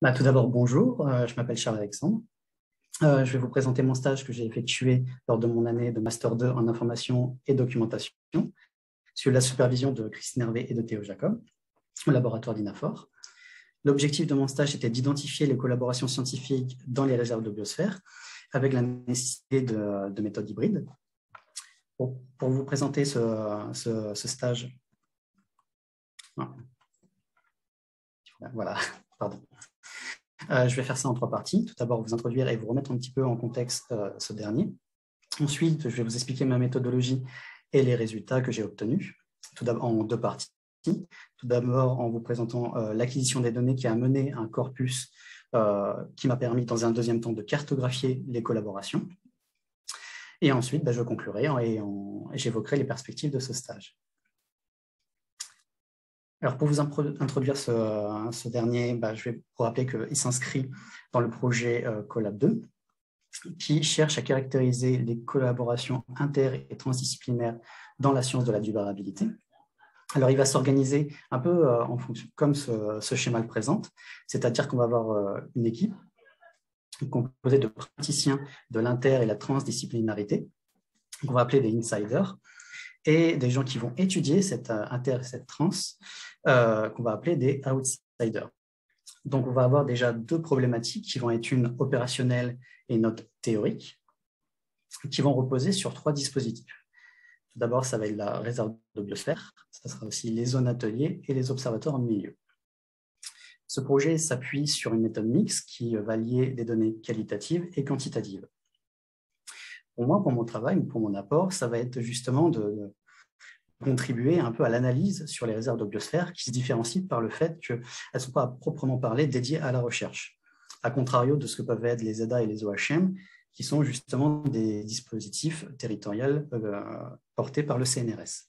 Bah, tout d'abord, bonjour, euh, je m'appelle Charles-Alexandre. Euh, je vais vous présenter mon stage que j'ai effectué lors de mon année de Master 2 en information et documentation, sur la supervision de Christine Hervé et de Théo Jacob, au laboratoire d'INAFOR. L'objectif de mon stage était d'identifier les collaborations scientifiques dans les réserves de biosphère avec la nécessité de, méthodes hybrides. Pour, vous présenter ce, stage, voilà, pardon. Euh, je vais faire ça en trois parties. Tout d'abord, vous introduire et vous remettre un petit peu en contexte euh, ce dernier. Ensuite, je vais vous expliquer ma méthodologie et les résultats que j'ai obtenus, tout en deux parties. Tout d'abord, en vous présentant euh, l'acquisition des données qui a mené un corpus qui m'a permis, dans un deuxième temps, de cartographier les collaborations. Et ensuite, bah, je conclurai et j'évoquerai les perspectives de ce stage. Alors pour vous introduire ce, dernier, bah, je vais vous rappeler qu'il s'inscrit dans le projet euh, Collab 2, qui cherche à caractériser les collaborations inter- et transdisciplinaires dans la science de la durabilité. Alors, il va s'organiser un peu euh, en fonction, comme ce, schéma le présente, c'est-à-dire qu'on va avoir euh, une équipe composée de praticiens de l'inter- et la transdisciplinarité, qu'on va appeler des insiders, et des gens qui vont étudier cette inter- et cette trans, euh, qu'on va appeler des outsiders. Donc, on va avoir déjà deux problématiques qui vont être une opérationnelle et une autre théorique, qui vont reposer sur trois dispositifs. Tout d'abord, ça va être la réserve de biosphère, ça sera aussi les zones ateliers et les observateurs en milieu. Ce projet s'appuie sur une méthode mixte qui va lier des données qualitatives et quantitatives. Pour moi, pour mon travail, pour mon apport, ça va être justement de, contribuer un peu à l'analyse sur les réserves de biosphère qui se différencient par le fait qu'elles ne sont pas à proprement parler dédiées à la recherche, à contrario de ce que peuvent être les EDA et les OHM, qui sont justement des dispositifs territoriaux euh, portés par le CNRS.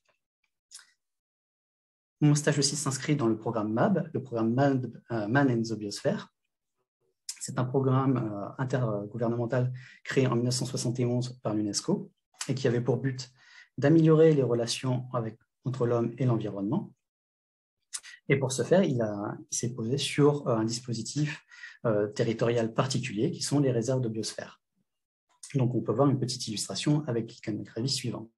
Mon stage aussi s'inscrit dans le programme MAB, le programme Man, euh, and the Biosphere. C'est un programme euh, intergouvernemental créé en 1971 par l'UNESCO et qui avait pour but d'améliorer les relations entre l'homme et l'environnement. Et pour ce faire, il, s'est posé sur euh, un dispositif euh, territorial particulier qui sont les réserves de biosphère. Donc on peut voir une petite illustration avec le suivant.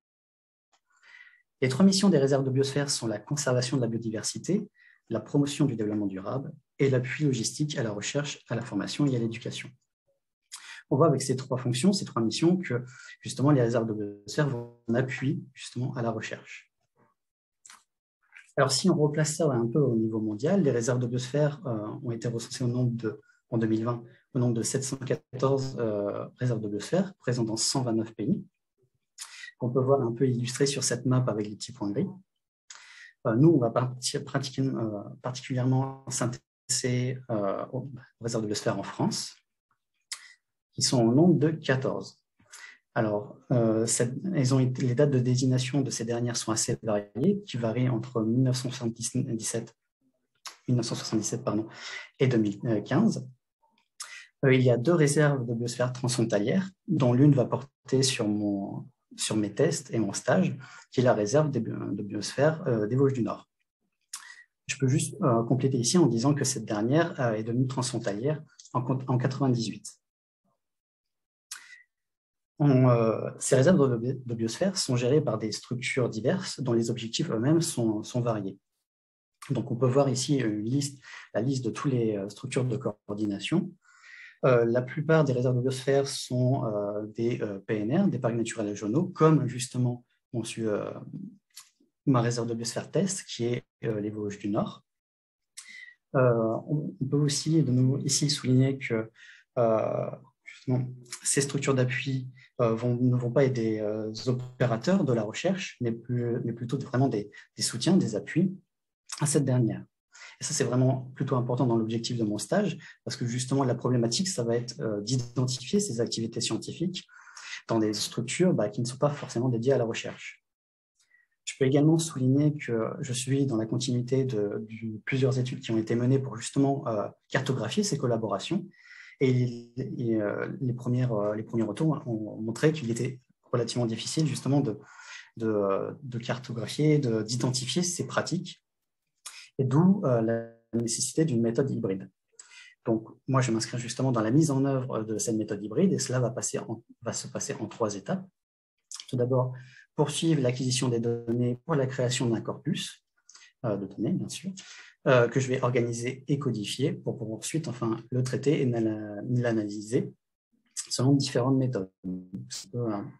Les trois missions des réserves de biosphère sont la conservation de la biodiversité, la promotion du développement durable et l'appui logistique à la recherche, à la formation et à l'éducation on voit avec ces trois fonctions, ces trois missions, que justement les réserves de biosphère vont en appui justement à la recherche. Alors si on replace ça un peu au niveau mondial, les réserves de biosphère euh, ont été recensées au nombre de, en 2020 au nombre de 714 euh, réserves de biosphère présentes dans 129 pays. On peut voir un peu illustré sur cette map avec les petits points gris. Euh, nous, on va particulièrement s'intéresser aux réserves de biosphère en France qui sont au nombre de 14. Alors, euh, ont les dates de désignation de ces dernières sont assez variées, qui varient entre 1977, 1977 pardon, et 2015. Euh, il y a deux réserves de biosphère transfrontalières, dont l'une va porter sur, mon, sur mes tests et mon stage, qui est la réserve de biosphère euh, des Vosges du Nord. Je peux juste compléter ici en disant que cette dernière est devenue transfrontalière en, en 98. Euh, ces réserves de, biosphère sont gérées par des structures diverses dont les objectifs eux-mêmes sont, variés. Donc, on peut voir ici la liste de toutes les euh, structures de coordination. Euh, la plupart des réserves de biosphère sont des PNR, des parcs naturels régionaux, comme justement ma réserve de biosphère test, qui est les Vosges du Nord. on, peut aussi de nouveau ici souligner que ces structures d'appui euh, ne vont pas être des euh, opérateurs de la recherche, mais, plutôt vraiment des, soutiens, des appuis à cette dernière. Et ça, c'est vraiment plutôt important dans l'objectif de mon stage, parce que justement, la problématique, ça va être euh, d'identifier ces activités scientifiques dans des structures bah, qui ne sont pas forcément dédiées à la recherche. Je peux également souligner que je suis dans la continuité de, plusieurs études qui ont été menées pour justement cartographier ces collaborations et, euh, les, premières, euh, les premiers retours ont montré qu'il était relativement difficile justement de, de, cartographier, d'identifier ces pratiques, et d'où euh, la nécessité d'une méthode hybride. Donc, moi, je vais m'inscrire justement dans la mise en œuvre de cette méthode hybride et cela va, passer va se passer en trois étapes. Tout d'abord, poursuivre l'acquisition des données pour la création d'un corpus euh, de données, bien sûr, euh, que je vais organiser et codifier pour pouvoir ensuite enfin, le traiter et l'analyser selon différentes méthodes.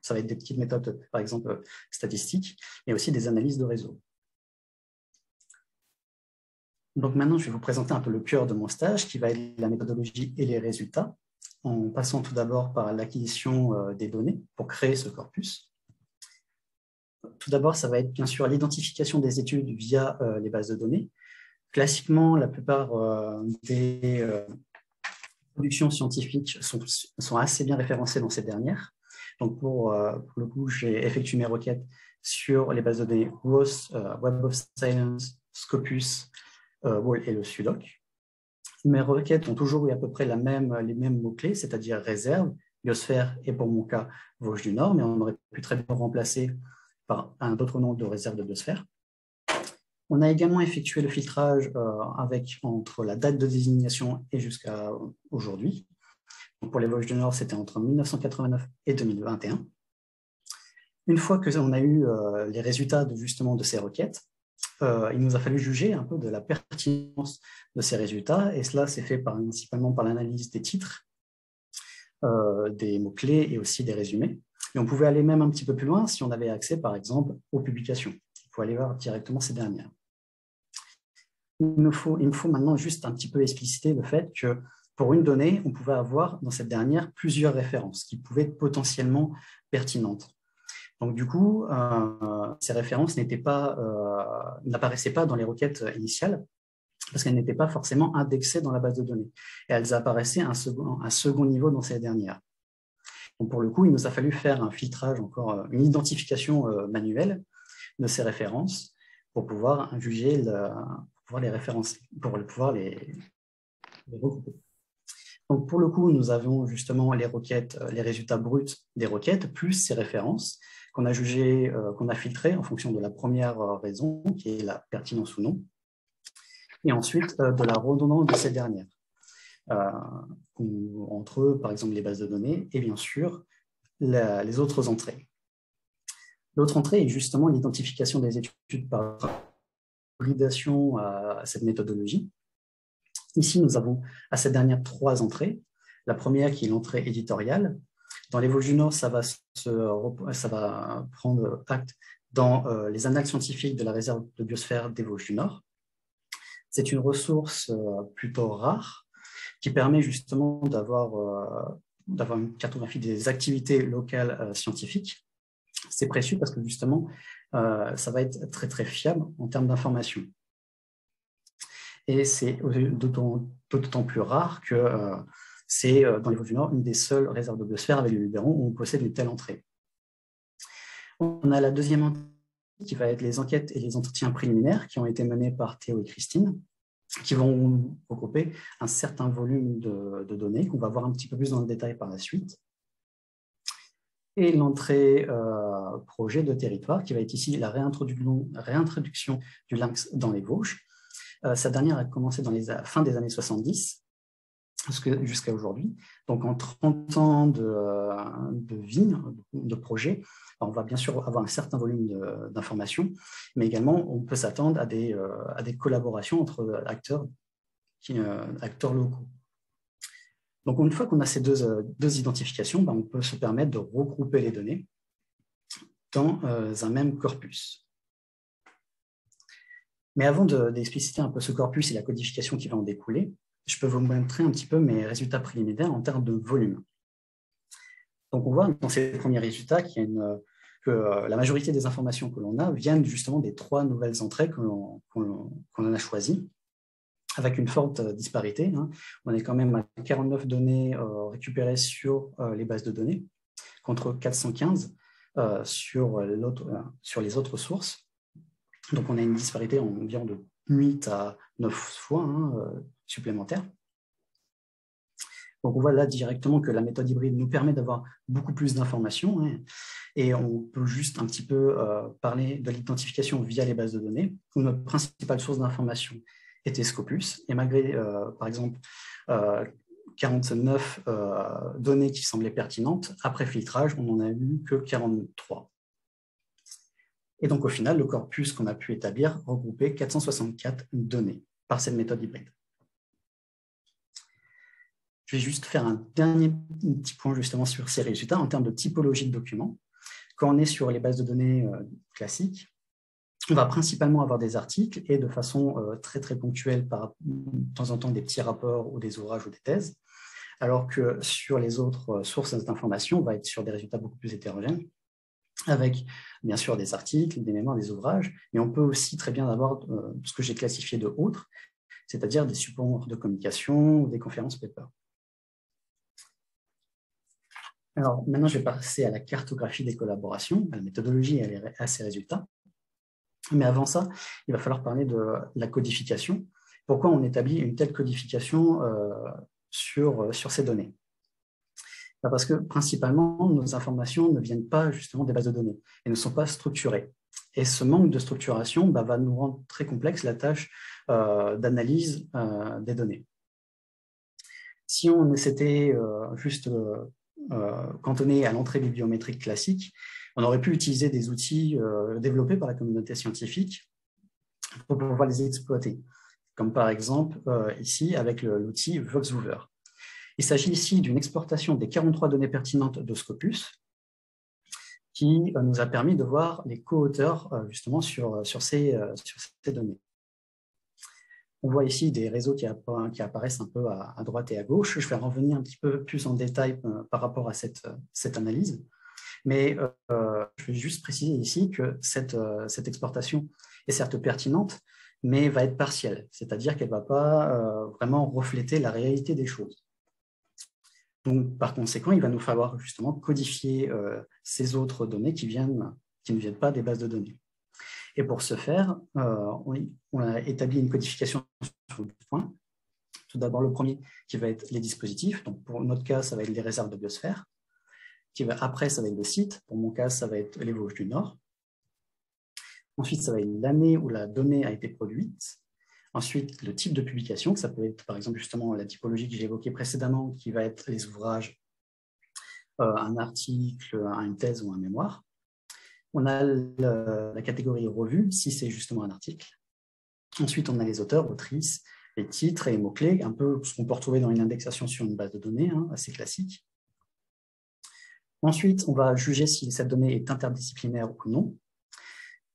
Ça va être des petites méthodes, par exemple, statistiques, mais aussi des analyses de réseau. Donc maintenant, je vais vous présenter un peu le cœur de mon stage, qui va être la méthodologie et les résultats, en passant tout d'abord par l'acquisition euh, des données pour créer ce corpus. Tout d'abord, ça va être bien sûr l'identification des études via euh, les bases de données. Classiquement, la plupart euh, des productions scientifiques sont, assez bien référencées dans ces dernières. Donc pour, pour le coup, j'ai effectué mes requêtes sur les bases de données WOS, Web of Science, Scopus, euh, et le sudoc. Mes requêtes ont toujours eu à peu près la même, les mêmes mots-clés, c'est-à-dire réserve, biosphère et pour mon cas Vosges du Nord, mais on aurait pu très bien remplacer par un autre nom de réserve de biosphère. On a également effectué le filtrage euh, avec, entre la date de désignation et jusqu'à aujourd'hui. pour les Vosges du Nord, c'était entre 1989 et 2021. Une fois que on a eu euh, les résultats de, justement de ces requêtes, euh, il nous a fallu juger un peu de la pertinence de ces résultats, et cela s'est fait principalement par l'analyse des titres, des mots-clés et aussi des résumés. Et on pouvait aller même un petit peu plus loin si on avait accès, par exemple, aux publications. Il faut aller voir directement ces dernières. Il me faut, il me faut maintenant juste un petit peu expliciter le fait que pour une donnée, on pouvait avoir dans cette dernière plusieurs références qui pouvaient être potentiellement pertinentes. Donc du coup, euh, ces références euh, n'apparaissaient pas dans les requêtes initiales parce qu'elles n'étaient pas forcément indexées dans la base de données. Elles apparaissaient à un second, un second niveau dans ces dernières. Donc pour le coup, il nous a fallu faire un filtrage, encore euh, une identification manuelle de ces références pour pouvoir juger, pouvoir les référencer, pour pouvoir les, regrouper. Donc pour le coup, nous avons justement les requêtes, les résultats bruts des requêtes, plus ces références qu'on a jugé, euh, qu'on a filtré en fonction de la première euh, raison, qui est la pertinence ou non, et ensuite euh, de la redondance de ces dernières, entre, par exemple, les bases de données et bien sûr les autres entrées. L'autre entrée est justement l'identification des études par à cette méthodologie. Ici, nous avons à cette dernière trois entrées. La première qui est l'entrée éditoriale, dans les Vosges du Nord, ça va, ça va prendre acte dans euh, les annales scientifiques de la réserve de biosphère des Vosges du Nord. C'est une ressource euh, plutôt rare qui permet justement d'avoir euh, une cartographie des activités locales scientifiques. C'est précieux parce que justement, ça va être très très fiable en termes d'information. Et c'est d'autant plus rare que c'est euh, dans les Vosges du Nord une des seules réserves de biosphère avec le Luberon où on possède une telle entrée. On a la deuxième entrée qui va être les enquêtes et les entretiens préliminaires qui ont été menés par Théo et Christine, qui vont regrouper un certain volume de, données qu'on va voir un petit peu plus dans le détail par la suite. Et l'entrée euh, projet de territoire, qui va être ici la réintroduction, du lynx dans les Vosges. Euh, cette dernière a commencé dans les fin des années 70 jusqu'à aujourd'hui. Donc, en 30 ans de, de vie, de projet, on va bien sûr avoir un certain volume d'informations, mais également, on peut s'attendre à des, euh, collaborations entre acteurs, euh, acteurs locaux. Donc, une fois qu'on a ces deux, euh, identifications, ben, on peut se permettre de regrouper les données dans un même corpus. Mais avant d'expliciter un peu ce corpus et la codification qui va en découler, je peux vous montrer un petit peu mes résultats préliminaires en termes de volume. Donc, on voit dans ces premiers résultats qu'il y a que euh, la majorité des informations que l'on a viennent justement des trois nouvelles entrées qu'on en a choisies, avec une forte euh, disparité. Hein. On est quand même à 49 données euh, récupérées sur les bases de données, contre 415 sur, les autres sources. Donc, on a une disparité environ de 8 à 9 fois hein, supplémentaires. Donc on voit là directement que la méthode hybride nous permet d'avoir beaucoup plus d'informations hein, et on peut juste un petit peu euh, parler de l'identification via les bases de données où notre principale source d'information était Scopus. Et malgré, par exemple, 49 données qui semblaient pertinentes, après filtrage, on n'en a eu que 43. Et donc, au final, le corpus qu'on a pu établir regroupait 464 données par cette méthode hybride. Je vais juste faire un dernier petit point justement sur ces résultats en termes de typologie de documents. Quand on est sur les bases de données euh, classiques, on va principalement avoir des articles et de façon euh, très très ponctuelle, par de temps en temps des petits rapports ou des ouvrages ou des thèses, alors que sur les autres euh, sources d'information, on va être sur des résultats beaucoup plus hétérogènes, avec bien sûr des articles, des mémoires, des ouvrages, mais on peut aussi très bien avoir ce que j'ai classifié de autres, c'est-à-dire des supports de communication ou des conférences paper. Alors maintenant, je vais passer à la cartographie des collaborations, à la méthodologie et à ses résultats. Mais avant ça, il va falloir parler de la codification. Pourquoi on établit une telle codification euh, sur, sur ces données? Bah, Parce que principalement, nos informations ne viennent pas justement des bases de données et ne sont pas structurées. Et ce manque de structuration bah, va nous rendre très complexe la tâche euh, d'analyse euh, des données. Si on s'était juste euh, cantonné à l'entrée bibliométrique classique, on aurait pu utiliser des outils euh, développés par la communauté scientifique pour pouvoir les exploiter, comme par exemple euh, ici avec l'outil VoxHoover. Il s'agit ici d'une exportation des 43 données pertinentes de Scopus qui nous a permis de voir les co-auteurs justement sur, ces, données. On voit ici des réseaux qui, apparaissent un peu à, droite et à gauche. Je vais revenir un petit peu plus en détail euh, par rapport à cette, analyse. Mais euh, je vais juste préciser ici que cette, euh, exportation est certes pertinente, mais va être partielle, c'est-à-dire qu'elle ne va pas vraiment refléter la réalité des choses. Donc, par conséquent, il va nous falloir justement codifier ces autres données qui, qui ne viennent pas des bases de données. Et pour ce faire, euh, on, a établi une codification sur deux points. Tout d'abord, le premier qui va être les dispositifs. Donc, pour notre cas, ça va être les réserves de biosphère. Qui va, après, ça va être le site. Pour mon cas, ça va être les Vosges du Nord. Ensuite, ça va être l'année où la donnée a été produite. Ensuite, le type de publication, ça peut être par exemple justement la typologie que j'ai évoquée précédemment, qui va être les ouvrages, euh, un article, une thèse ou un mémoire. On a la catégorie revue, si c'est justement un article. Ensuite, on a les auteurs, autrices, les titres et les mots-clés, un peu ce qu'on peut retrouver dans une indexation sur une base de données, hein, assez classique. Ensuite, on va juger si cette donnée est interdisciplinaire ou non.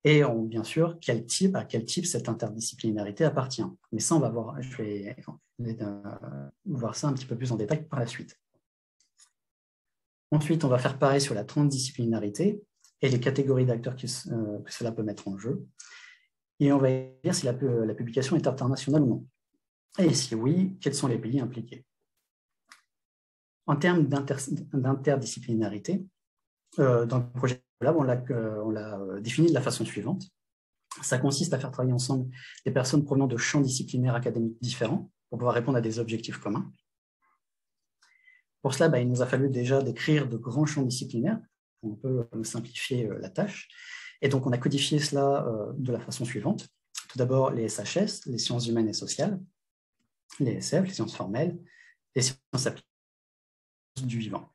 Et bien sûr, quel type, à quel type cette interdisciplinarité appartient. Mais ça, on va voir, je vais euh, voir ça un petit peu plus en détail par la suite. Ensuite, on va faire pareil sur la transdisciplinarité et les catégories d'acteurs euh, que, cela peut mettre en jeu. Et on va dire si la, publication est internationale ou non. Et si oui, quels sont les pays impliqués. En termes d'interdisciplinarité, euh, dans le projet Lab, on euh, l'a défini de la façon suivante. Ça consiste à faire travailler ensemble des personnes provenant de champs disciplinaires académiques différents pour pouvoir répondre à des objectifs communs. Pour cela, bah, il nous a fallu déjà décrire de grands champs disciplinaires on peut simplifier euh, la tâche. Et donc, on a codifié cela euh, de la façon suivante. Tout d'abord, les SHS, les sciences humaines et sociales, les SF, les sciences formelles, les sciences appliquées du vivant.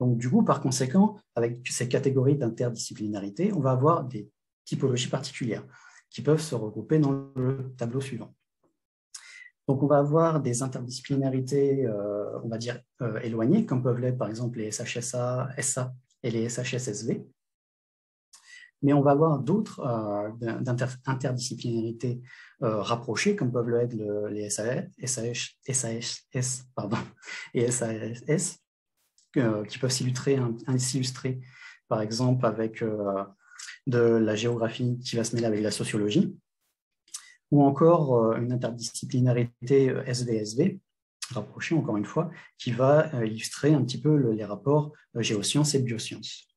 Donc, du coup, par conséquent, avec ces catégories d'interdisciplinarité, on va avoir des typologies particulières qui peuvent se regrouper dans le tableau suivant. Donc, on va avoir des interdisciplinarités, euh, on va dire, euh, éloignées, comme peuvent l'être par exemple les SHSA, SA et les SHSSV. Mais on va avoir d'autres euh, interdisciplinarités rapprochées, comme peuvent l'être les SAS, pardon, et SAS, qui peuvent s'illustrer, par exemple, avec de la géographie qui va se mêler avec la sociologie ou encore euh, une interdisciplinarité SVSV, euh, rapprochée encore une fois, qui va euh, illustrer un petit peu les rapports géosciences et biosciences.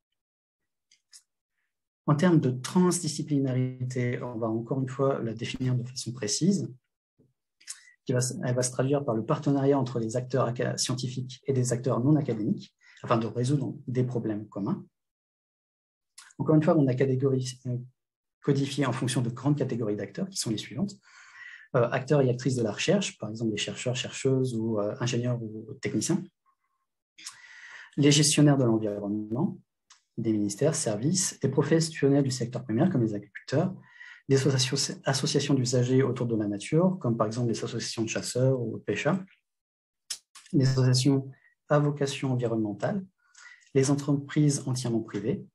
En termes de transdisciplinarité, on va encore une fois la définir de façon précise. elle va se traduire par le partenariat entre les acteurs scientifiques et des acteurs non académiques afin de résoudre des problèmes communs. Encore une fois, on a catégorisé, codifié en fonction de grandes catégories d'acteurs, qui sont les suivantes. acteurs et actrices de la recherche, par exemple les chercheurs, chercheuses ou ingénieurs ou techniciens, les gestionnaires de l'environnement, des ministères, services, des professionnels du secteur primaire comme les agriculteurs, des associations, d'usagers autour de la nature, comme par exemple les associations de chasseurs ou de pêcheurs, les associations à vocation environnementale, les entreprises entièrement privées,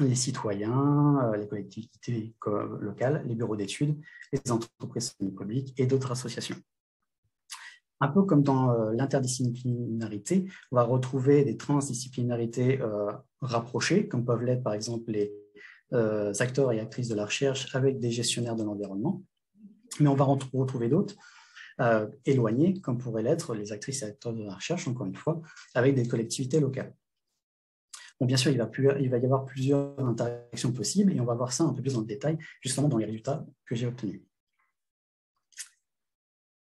les citoyens, euh, les collectivités locales, les bureaux d'études, les entreprises publiques et d'autres associations. Un peu comme dans euh, l'interdisciplinarité, on va retrouver des transdisciplinarités euh, rapprochées, comme peuvent l'être par exemple les acteurs et actrices de la recherche avec des gestionnaires de l'environnement. Mais on va retrouver d'autres éloignés, comme pourraient l'être les actrices et acteurs de la recherche, encore une fois, avec des collectivités locales bien sûr, il va, il va y avoir plusieurs interactions possibles et on va voir ça un peu plus dans le détail, justement dans les résultats que j'ai obtenus.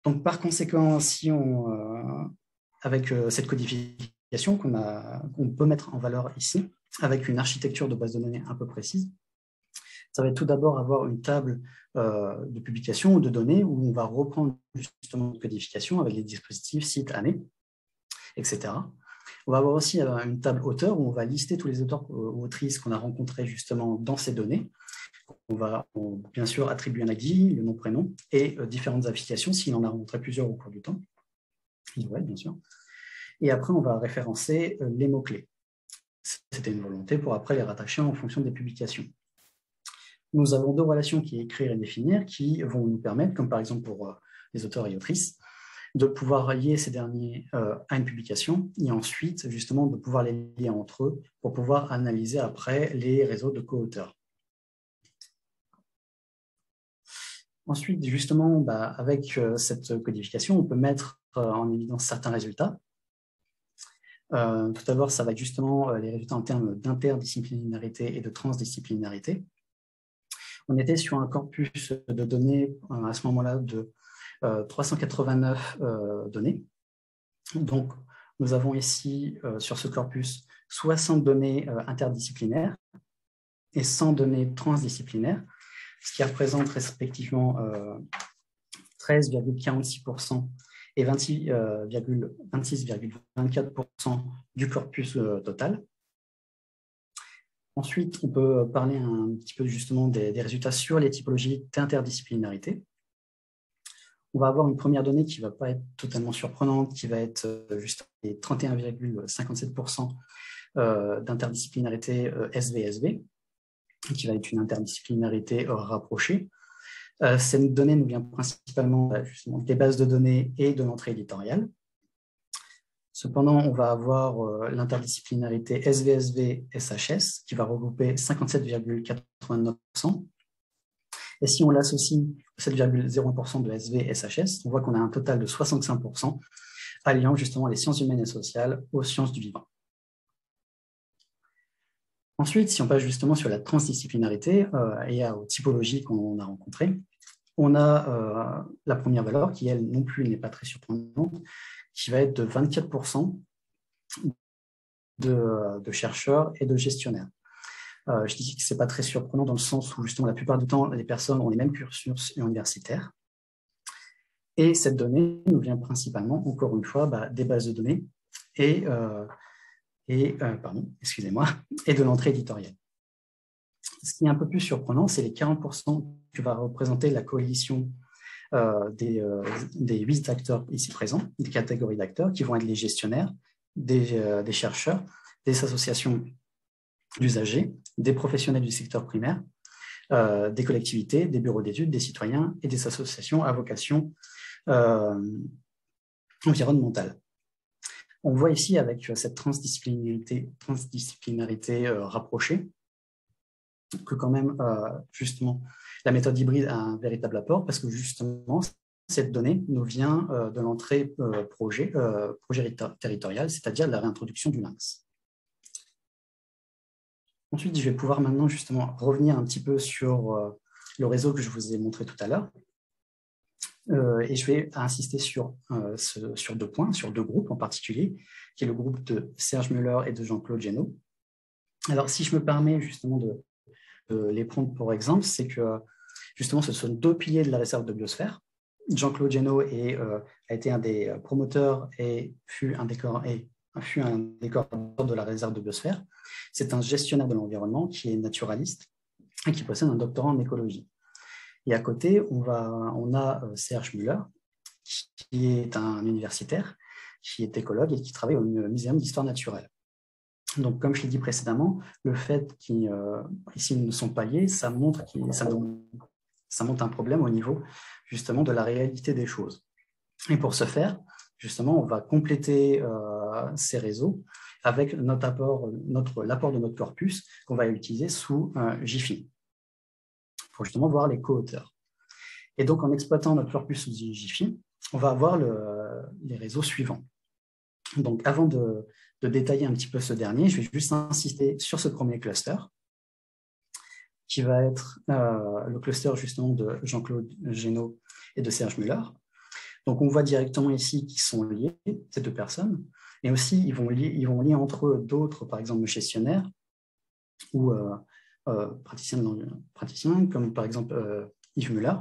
Donc, par conséquent, euh, avec euh, cette codification qu'on peut mettre en valeur ici, avec une architecture de base de données un peu précise, ça va tout d'abord avoir une table euh, de publication ou de données où on va reprendre justement une codification avec les dispositifs, sites, années, etc. On va avoir aussi une table auteur où on va lister tous les auteurs ou autrices qu'on a rencontrés justement dans ces données. On va bien sûr attribuer un ID, le nom, prénom et euh, différentes affiliations s'il en a rencontré plusieurs au cours du temps. Il bien sûr. Et après, on va référencer euh, les mots-clés. C'était une volonté pour après les rattacher en fonction des publications. Nous avons deux relations qui écrire et définir qui vont nous permettre, comme par exemple pour les auteurs et autrices, de pouvoir lier ces derniers euh, à une publication et ensuite justement de pouvoir les lier entre eux pour pouvoir analyser après les réseaux de co-auteurs. Ensuite, justement, bah, avec euh, cette codification, on peut mettre euh, en évidence certains résultats. tout d'abord, ça va être justement les résultats en termes d'interdisciplinarité et de transdisciplinarité. On était sur un corpus de données à ce moment-là de 389 euh, euh, données. Donc, nous avons ici, euh, sur ce corpus, 60 données interdisciplinaires et 100 données transdisciplinaires, ce qui représente respectivement 13,46% et 26,24% du corpus total. Ensuite, on peut parler un petit peu justement des, résultats sur les typologies d'interdisciplinarité on va avoir une première donnée qui ne va pas être totalement surprenante, qui va être euh, juste 31,57% euh, d'interdisciplinarité SVSV, euh, qui va être une interdisciplinarité rapprochée. Cette donnée nous vient principalement bah, des bases de données et de l'entrée éditoriale. Cependant, on va avoir l'interdisciplinarité SVSV-SHS qui va regrouper 57,89%, et si on l'associe 7,01% de SV et SHS, on voit qu'on a un total de 65% alliant justement les sciences humaines et sociales aux sciences du vivant. Ensuite, si on passe justement sur la transdisciplinarité euh, et aux typologies qu'on a rencontrées, on a euh, la première valeur qui, elle, non plus n'est pas très surprenante, qui va être de 24% de chercheurs et de gestionnaires. Euh, je dis que ce n'est pas très surprenant dans le sens où justement la plupart du temps, les personnes ont les mêmes cursus universitaires. Et cette donnée nous vient principalement, encore une fois, bah, des bases de données et, et euh, excusez-moi, et de l'entrée éditoriale. Ce qui est un peu plus surprenant, c'est les 40% que va représenter la coalition des, des 8 acteurs ici présents, des catégories d'acteurs, qui vont être les gestionnaires, des, chercheurs, des associations d'usagers, des professionnels du secteur primaire, euh, des collectivités, des bureaux d'études, des citoyens et des associations à vocation euh, environnementale. On voit ici avec cette transdisciplinarité, euh, rapprochée que quand même, justement, la méthode hybride a un véritable apport parce que justement, cette donnée nous vient de l'entrée projet, projet territorial, c'est-à-dire la réintroduction du lynx. Ensuite, je vais pouvoir maintenant justement revenir un petit peu sur euh, le réseau que je vous ai montré tout à l'heure. Euh, et je vais insister sur, euh, sur deux points, sur deux groupes en particulier, qui est le groupe de Serge Muller et de Jean-Claude Génaud. Alors, si je me permets justement de, les prendre pour exemple, c'est que justement, ce sont deux piliers de la réserve de biosphère. Jean-Claude Geno a été un des promoteurs et fut un décor, et fut un de la réserve de biosphère. C'est un gestionnaire de l'environnement qui est naturaliste et qui possède un doctorat en écologie. Et à côté, on, a Serge Müller, qui est un universitaire, qui est écologue et qui travaille au Muséum d'histoire naturelle. Donc, comme je l'ai dit précédemment, le fait qu'ici euh, ne sont pas liés, ça montre, un problème au niveau justement de la réalité des choses. Et pour ce faire, justement, on va compléter euh, ces réseaux avec notre apport, notre, l'apport de notre corpus qu'on va utiliser sous Jiffy justement voir les co-auteurs. Et donc, en exploitant notre corpus sous Jiffy, on va avoir les réseaux suivants. Donc, avant de, détailler un petit peu ce dernier, je vais juste insister sur ce premier cluster, qui va être euh, le cluster justement de Jean-Claude Génaud et de Serge Muller. Donc, on voit directement ici qu'ils sont liés, ces deux personnes, et aussi ils vont lier, ils vont lier entre eux d'autres, par exemple, gestionnaires ou euh, praticiens, praticiens, comme par exemple Yves Muller,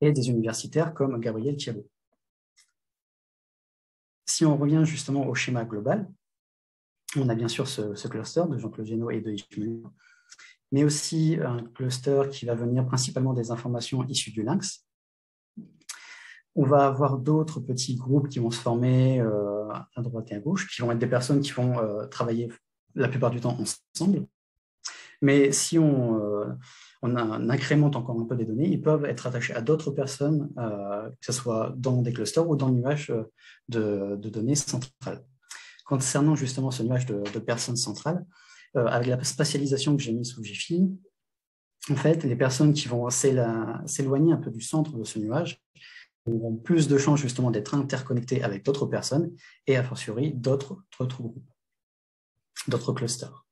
et des universitaires comme Gabriel Thierry. Si on revient justement au schéma global, on a bien sûr ce, cluster de Jean-Claude Génaud et de Yves mais aussi un cluster qui va venir principalement des informations issues du Lynx. On va avoir d'autres petits groupes qui vont se former euh, à droite et à gauche, qui vont être des personnes qui vont euh, travailler la plupart du temps ensemble. Mais si on, euh, on incrémente encore un peu des données, ils peuvent être attachés à d'autres personnes, euh, que ce soit dans des clusters ou dans le nuage euh, de, données centrales. Concernant justement ce nuage de, personnes centrales, avec la spatialisation que j'ai mise sous GFI, en fait, les personnes qui vont s'éloigner un peu du centre de ce nuage auront plus de chances justement d'être interconnectées avec d'autres personnes et a fortiori d'autres groupes, d'autres clusters.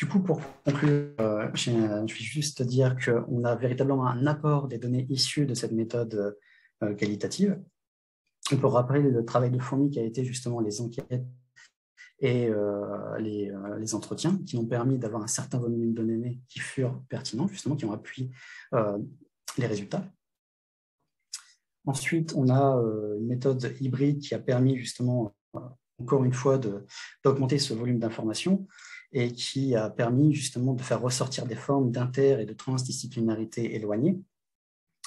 Du coup, pour conclure, euh, je vais juste dire qu'on a véritablement un apport des données issues de cette méthode euh, qualitative. On peut rappeler le travail de fourmi qui a été justement les enquêtes et euh, les, entretiens qui ont permis d'avoir un certain volume de données qui furent pertinents, justement, qui ont appuyé les résultats. Ensuite, on a une méthode hybride qui a permis justement, encore une fois, d'augmenter ce volume d'informations et qui a permis justement de faire ressortir des formes d'inter et de transdisciplinarité éloignées,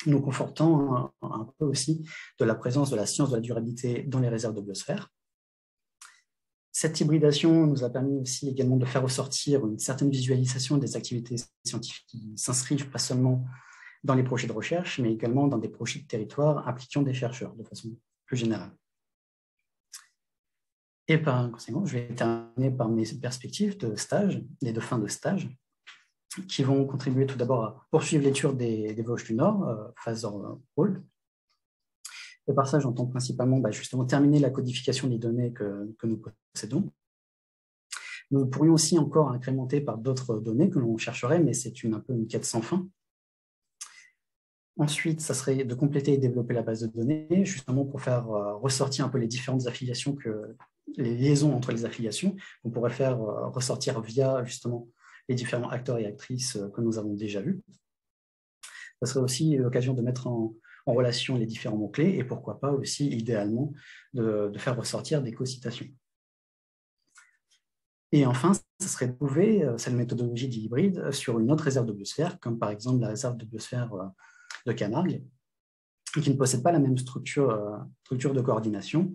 nous confortant un, peu aussi de la présence de la science de la durabilité dans les réserves de biosphère. Cette hybridation nous a permis aussi également de faire ressortir une certaine visualisation des activités scientifiques qui s'inscrivent pas seulement dans les projets de recherche, mais également dans des projets de territoire impliquant des chercheurs de façon plus générale. Et par conséquent, je vais terminer par mes perspectives de stage et de fin de stage, qui vont contribuer tout d'abord à poursuivre l'étude des, Vosges du Nord, euh, phase rôle. Et par ça, j'entends principalement bah, justement terminer la codification des données que, nous possédons. Nous pourrions aussi encore incrémenter par d'autres données que l'on chercherait, mais c'est un peu une quête sans fin. Ensuite, ça serait de compléter et développer la base de données, justement pour faire euh, ressortir un peu les différentes affiliations que, les liaisons entre les affiliations qu'on pourrait faire euh, ressortir via justement les différents acteurs et actrices euh, que nous avons déjà vus. Ce serait aussi l'occasion de mettre en, relation les différents mots-clés et pourquoi pas aussi, idéalement, de, faire ressortir des co-citations. Et enfin, ce serait de trouver euh, cette méthodologie d'hybride sur une autre réserve de biosphère, comme par exemple la réserve de biosphère de Camargue, qui ne possède pas la même structure, structure de coordination,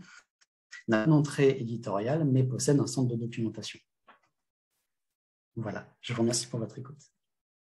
n'a pas d'entrée éditoriale, mais possède un centre de documentation. Voilà, je vous remercie pour votre écoute.